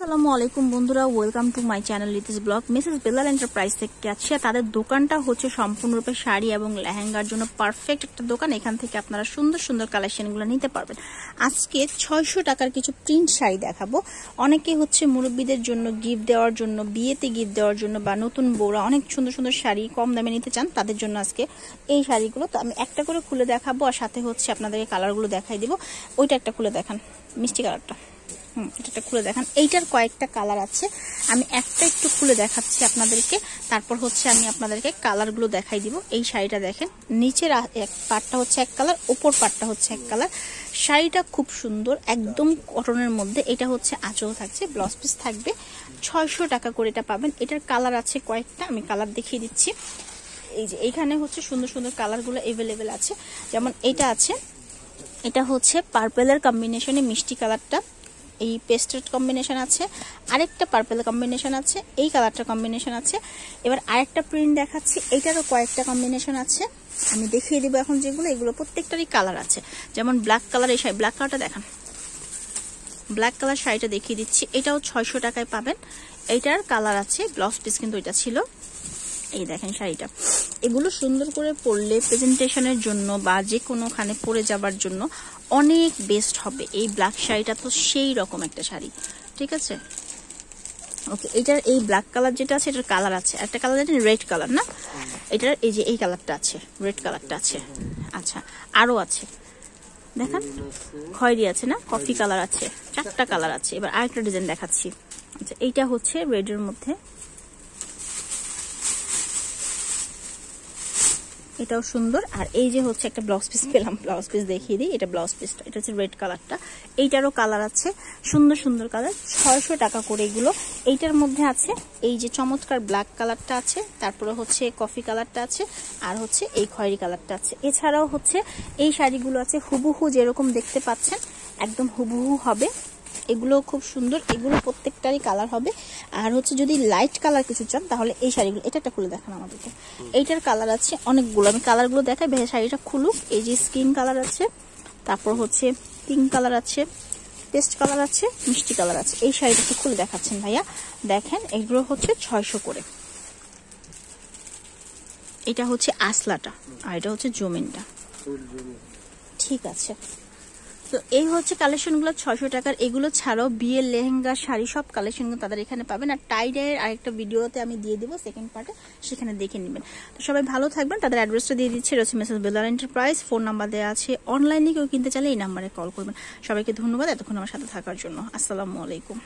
আসসালামু আলাইকুম বন্ধুরা ওয়েলকাম টু মাই চ্যানেল লিতিস ব্লগ মিসেস বেলাল এন্টারপ্রাইজ থেকে আছি তাদের দোকানটা হচ্ছে সম্পূর্ণরূপে শাড়ি এবং লেহেঙ্গার জন্য পারফেক্ট একটা দোকান। এখান থেকে আপনারা সুন্দর সুন্দর কালেকশনগুলো নিতে পারবেন। আজকে ছয়শো টাকার কিছু প্রিন্ট শাড়ি দেখাবো। অনেকে হচ্ছে মুরব্বীদের জন্য গিফট দেওয়ার জন্য, বিয়েতে গিফট দেওয়ার জন্য বা নতুন বউরা অনেক সুন্দর সুন্দর শাড়ি কম দামে নিতে চান, তাদের জন্য আজকে এই শাড়িগুলো। তো আমি একটা করে খুলে দেখাবো আর সাথে হচ্ছে আপনাদেরকে কালারগুলো দেখাই দিব। ওইটা একটা খুলে দেখান, মিষ্টি কালারটা হুম, এটা খুলে দেখান। এইটার কয়েকটা কালার আছে। আমি একটা একটু খুলে দেখাচ্ছি আপনাদেরকে। তারপর হচ্ছে আমি আপনাদেরকে কালারগুলো দেখাই দিব। এই শাড়িটা দেখেন। নিচের এক পাটটা হচ্ছে এক কালার উপর পাটটা হচ্ছে এক কালার শাড়িটা খুব সুন্দর, একদম কটনের মধ্যে। এটা হচ্ছে আঁচল থাকছে ব্লাউজ পিস থাকবে। ছয়শো টাকা করে এটা পাবেন। এটার কালার আছে কয়েকটা, আমি কালার দেখিয়ে দিচ্ছি। এই যে এইখানে হচ্ছে সুন্দর সুন্দর কালারগুলো এভেলেবেল আছে। যেমন এটা আছে। এটা হচ্ছে পার্পেলের কম্বিনেশনে মিষ্টি কালারটা এই পেস্টেড কম্বিনেশন আছে, আরেকটা পার্পেল কম্বিনেশন আছে, এই কালারটা কম্বিনেশন আছে। এবার আরেকটা প্রিন্ট দেখাচ্ছি এইটারও কয়েকটা কম্বিনেশন আছে। আমি দেখিয়ে দিব এখন যেগুলো, এগুলো প্রত্যেকটারই কালার আছে। যেমন ব্ল্যাক কালার, এই শাড়ি, ব্ল্যাক কালারটা দেখান। ব্ল্যাক কালার শাড়িটা দেখিয়ে দিচ্ছি, এটাও ছয়শো টাকায় পাবেন। এইটার কালার আছে ব্লাউজ পিস কিন্তু এটা ছিল। এই দেখেন শাড়িটা। এগুলো সুন্দর করে পরলে প্রেজেন্টেশনের জন্য বা যে কোনোখানে পরে যাবার জন্য অনেক বেস্ট হবে। এই ব্ল্যাক শাড়িটা তো সেই রকম একটা শাড়ি, ঠিক আছে? ওকে এটার এই ব্ল্যাক কালার যেটা আছে, এটার কালার আছে। একটা কালার যেটা রেড কালার না? এটার এই যে এই কালারটা আছে রেড কালারটা আছে। আচ্ছা আরও আছে। দেখান, খয়েরি আছে না? কফি কালার আছে, চারটা কালার আছে। এবার আরেকটা ডিজাইন দেখাচ্ছি। আচ্ছা এইটা হচ্ছে রেডের মধ্যে এটাও সুন্দর। আর এই যে হচ্ছে একটা ব্লাউজ পিস পেলাম ব্লাউজ পিস দেখিয়ে দিই। এটা ব্লাউজ পিসটা এটা হচ্ছে রেড কালারটা এইটারও কালার আছে, সুন্দর সুন্দর কালার ছয়শো টাকা করে এগুলো। এইটার মধ্যে আছে এই যে চমৎকার ব্ল্যাক কালারটা আছে, তারপরে হচ্ছে কফি কালারটা আছে, আর হচ্ছে এই খয়েরি কালারটা আছে। এছাড়াও হচ্ছে এই শাড়িগুলো আছে, হুবহু যেরকম দেখতে পাচ্ছেন, একদম হুবহু হবে। এগুলো খুব সুন্দর। এগুলো প্রত্যেকটারই কালার হবে। আর হচ্ছে যদি লাইট কালার কিছু চান তাহলে এই শাড়িগুলো এটা একটা খুলে দেখান আমাদেরকে। এইটার কালার আছে অনেকগুলো। আমি কালারগুলো দেখাই ভেজা শাড়িটা খুলুক। এই যে স্কিন কালার আছে তারপর হচ্ছে পিঙ্ক কালার আছে পেস্ট কালার আছে মিষ্টি কালার আছে। এই শাড়িটা একটু খুলে দেখাচ্ছেন ভাইয়া। দেখেন এগুলো হচ্ছে ছয়শো করে। এটা হচ্ছে আসলাটা আর এটা হচ্ছে জমিনটা। ঠিক আছে। তো এই হচ্ছে কালেকশনগুলো ছশো টাকার। এগুলো ছাড়াও বিয়ের লেহেঙ্গা, শাড়ি, সব কালেকশনগুলো তাদের এখানে পাবেন। আর টাইডের আরেকটা ভিডিওতে আমি দিয়ে দিব সেকেন্ড পার্টে সেখানে দেখে নেবেন। তো সবাই ভালো থাকবেন, তাদের অ্যাড্রেসটা দিয়ে দিচ্ছে, রয়েছে মেসেজ বেলার এন্টারপ্রাইজ ফোন নাম্বার দেওয়া আছে। অনলাইনে কেউ কিনতে চাইলে এই নাম্বারে কল করবেন। সবাইকে ধন্যবাদ, এতক্ষণ আমার সাথে থাকার জন্য। আসসালামু আলাইকুম।